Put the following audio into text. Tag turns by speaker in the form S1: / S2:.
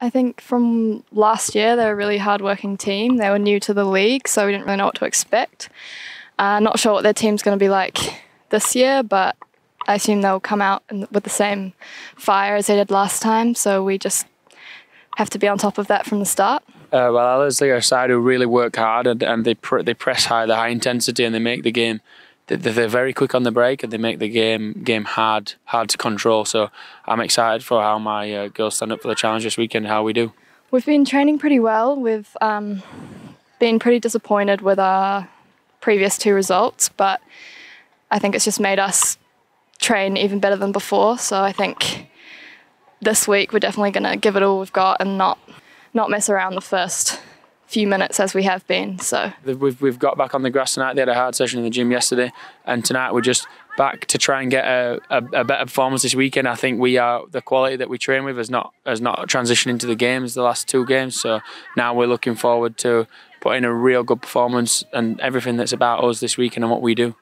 S1: I think from last year, they're a really hard-working team. They were new to the league, so we didn't really know what to expect. Uh, not sure what their team's going to be like this year, but I assume they'll come out with the same fire as they did last time. So we just have to be on top of that from the start.
S2: Uh, well, Ellerslie are a side who really work hard and, and they pr- they press high, the high intensity, and they make the game. They're very quick on the break and they make the game game hard hard to control. So I'm excited for how my uh, girls stand up for the challenge this weekend. How we do.
S1: We've been training pretty well. We've um, been pretty disappointed with our previous two results, but I think it's just made us train even better than before. So I think this week we're definitely going to give it all we've got and not not mess around the first few minutes as we have been. So
S2: we've we've got back on the grass tonight. They had a hard session in the gym yesterday, and tonight we're just back to try and get a, a, a, better performance this weekend. I think we are the quality that we train with has not has not transitioned into the games the last two games. So now we're looking forward to putting a real good performance and everything that's about us this weekend and what we do.